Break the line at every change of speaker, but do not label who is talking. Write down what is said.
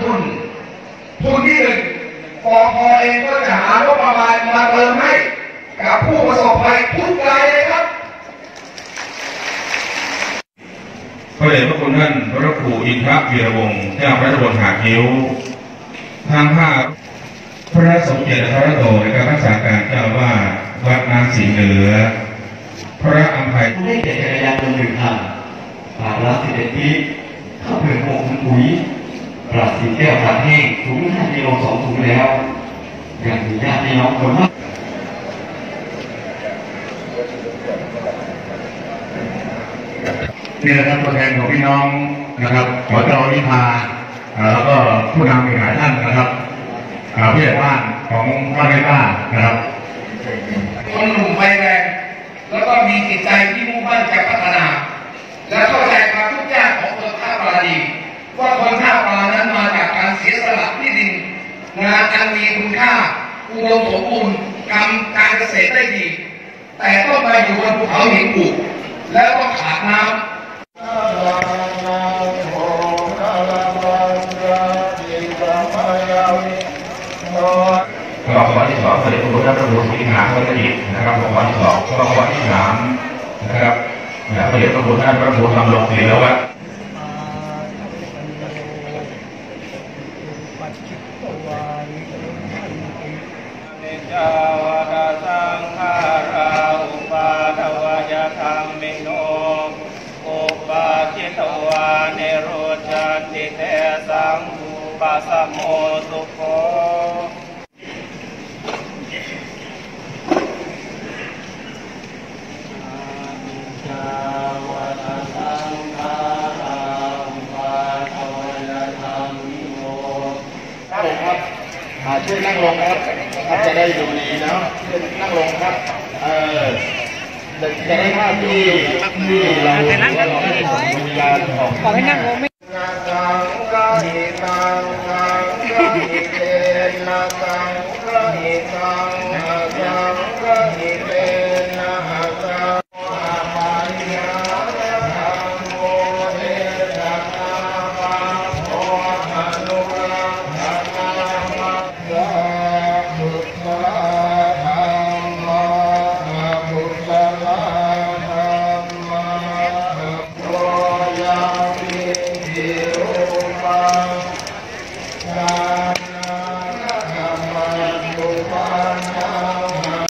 ทุนทุนที่หนึ่งปอพอเองก็จะหางบประมาณมาเติมให้กับผู้ประสบภัยทุกรายเลยครับ
พระเดชพระคุณท่านพระครูอินทรวีรวงศ์เจ้าพระตำบลหาคิ้ว ทางภาคพระสมเด็จพระโตนะครับรักษาการเจ้าว่าวัดนางสีเหนือ พระอัมภัย
ได้แก่จักรยานยนต์หนึ่งคันปากละสิบเอ็ดปีข้าเปลือกหกถุงปุ๋ย ปลาสีแก้วปลาแห้งถุงห้ากิโลสองถุงแล้วอย่างมีญาติพี่น้องคนมาก
นี่แหละครับตัวแทนของพี่น้องนะครับขอเจ้านิพาแล้วก็ผู้นำอีกหลายท่านนะครับเอ่อผู้ใหญ่บ้านของบ้านไร่บ้านนะครับ
คนหนุ่มไฟแรงแล้วก็มีจิตใจที่มุ่งมั่นจะพัฒนา และเข้าใจความทุกข์ยากของคนท่าปลาดีว่าคนท่า การเสียสละที่ดินงานอันมีคุณค่าอุดมสมบูรณ์กรรมการเกษตรได้ดี แต่ต้องมาอยู่บนภูเขาหินปูแล้วก็ขาดน้ำ
รอบวันที่สองพระเดชพระคุณท่านพระครูสิงหาวัฒนิตนะครับรอบวันที่สองรอบวันที่สามนะครับพระเดชพระคุณท่าพระครูทำลงศิลวั ฒน์
จาวดาสังขาราอุปาทวายธรรมิโนอุปาจิตวานิโรจันติเตสังอุปัสโมสุโค
ครับผมครับอ่า ช่วยนั่งลงครับครับจะได้ดูดีนะช่วยนั่งลงครับ เออจะได้ภาพที่ที่เราว่าเราได้ส่งวิญญาณของ
ขอให้นั่งลง যারা